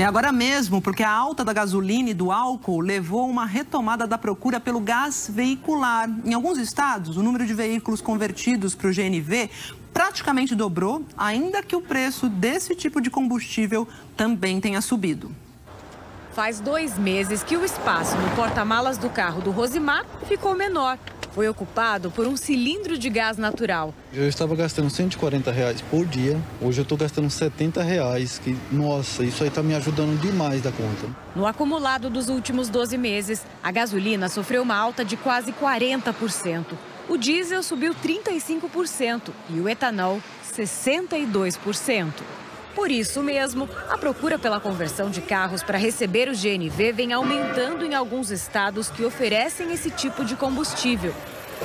É agora mesmo, porque a alta da gasolina e do álcool levou uma retomada da procura pelo gás veicular. Em alguns estados, o número de veículos convertidos para o GNV praticamente dobrou, ainda que o preço desse tipo de combustível também tenha subido. Faz dois meses que o espaço no porta-malas do carro do Rosimar ficou menor foi ocupado por um cilindro de gás natural. Eu estava gastando 140 reais por dia, hoje eu estou gastando 70 reais, que, nossa, isso aí está me ajudando demais da conta. No acumulado dos últimos 12 meses, a gasolina sofreu uma alta de quase 40%. O diesel subiu 35% e o etanol 62%. Por isso mesmo, a procura pela conversão de carros para receber o GNV vem aumentando em alguns estados que oferecem esse tipo de combustível.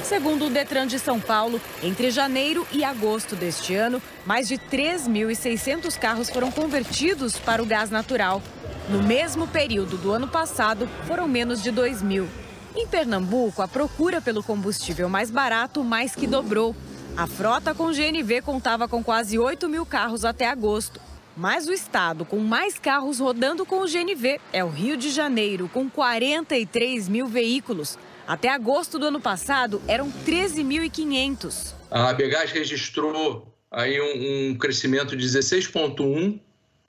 Segundo o Detran de São Paulo, entre janeiro e agosto deste ano, mais de 3.600 carros foram convertidos para o gás natural. No mesmo período do ano passado, foram menos de 2 mil. Em Pernambuco, a procura pelo combustível mais barato mais que dobrou. A frota com GNV contava com quase 8 mil carros até agosto. Mas o estado com mais carros rodando com o GNV é o Rio de Janeiro, com 43 mil veículos. Até agosto do ano passado, eram 13.500. A Begás registrou aí um, um crescimento de 16,1%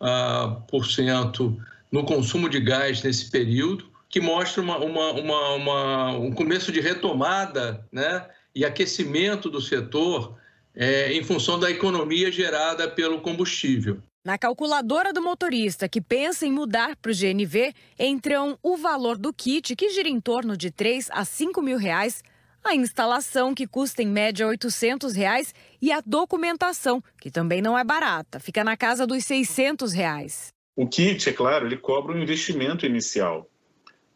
uh, cento no consumo de gás nesse período, que mostra uma, uma, uma um começo de retomada né, e aquecimento do setor é, em função da economia gerada pelo combustível. Na calculadora do motorista que pensa em mudar para o GNV, entram o valor do kit, que gira em torno de 3 a 5 mil reais, a instalação, que custa em média 800 reais, e a documentação, que também não é barata, fica na casa dos 600 reais. O kit, é claro, ele cobra um investimento inicial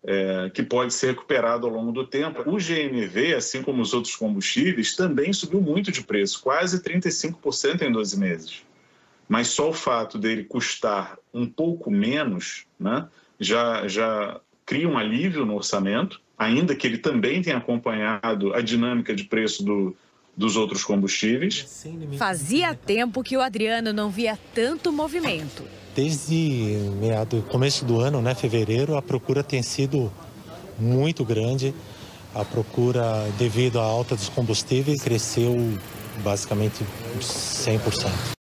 é, que pode ser recuperado ao longo do tempo. O GNV, assim como os outros combustíveis, também subiu muito de preço, quase 35% em 12 meses. Mas só o fato dele custar um pouco menos né, já, já cria um alívio no orçamento, ainda que ele também tenha acompanhado a dinâmica de preço do, dos outros combustíveis. Fazia tempo que o Adriano não via tanto movimento. Desde meado, começo do ano, né, fevereiro, a procura tem sido muito grande. A procura, devido à alta dos combustíveis, cresceu basicamente 100%.